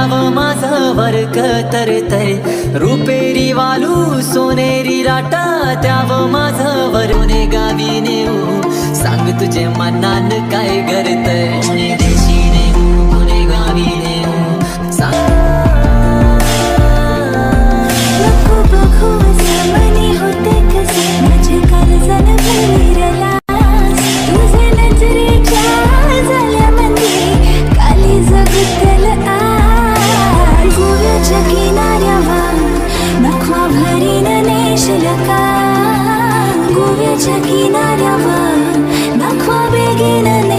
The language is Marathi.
त्याव माझं वर्क तरतय रुपेरी वालू सोनेरी राटा त्याव माझं वरुने गावी नेऊ. सांग तुझे मनान काय करतय 지나가 고개차 기다려봐. 막 화백이는